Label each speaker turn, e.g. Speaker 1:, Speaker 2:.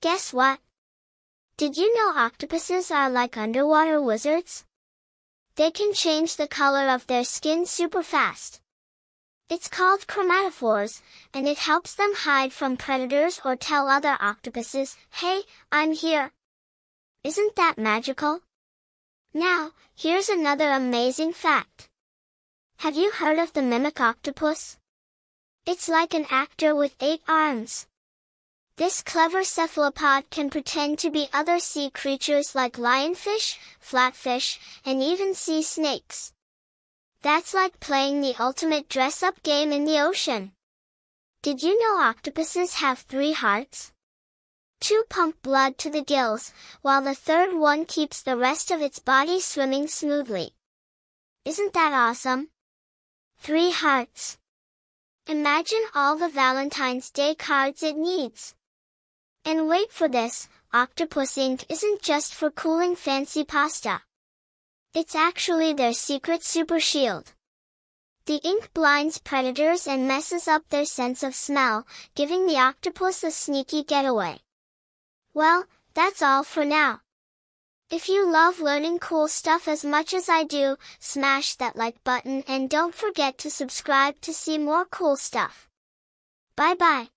Speaker 1: Guess what? Did you know octopuses are like underwater wizards? They can change the color of their skin super fast. It's called chromatophores, and it helps them hide from predators or tell other octopuses, hey, I'm here. Isn't that magical? Now, here's another amazing fact. Have you heard of the mimic octopus? It's like an actor with eight arms. This clever cephalopod can pretend to be other sea creatures like lionfish, flatfish, and even sea snakes. That's like playing the ultimate dress-up game in the ocean. Did you know octopuses have three hearts? Two pump blood to the gills, while the third one keeps the rest of its body swimming smoothly. Isn't that awesome? Three hearts. Imagine all the Valentine's Day cards it needs. And wait for this, octopus ink isn't just for cooling fancy pasta. It's actually their secret super shield. The ink blinds predators and messes up their sense of smell, giving the octopus a sneaky getaway. Well, that's all for now. If you love learning cool stuff as much as I do, smash that like button and don't forget to subscribe to see more cool stuff. Bye bye.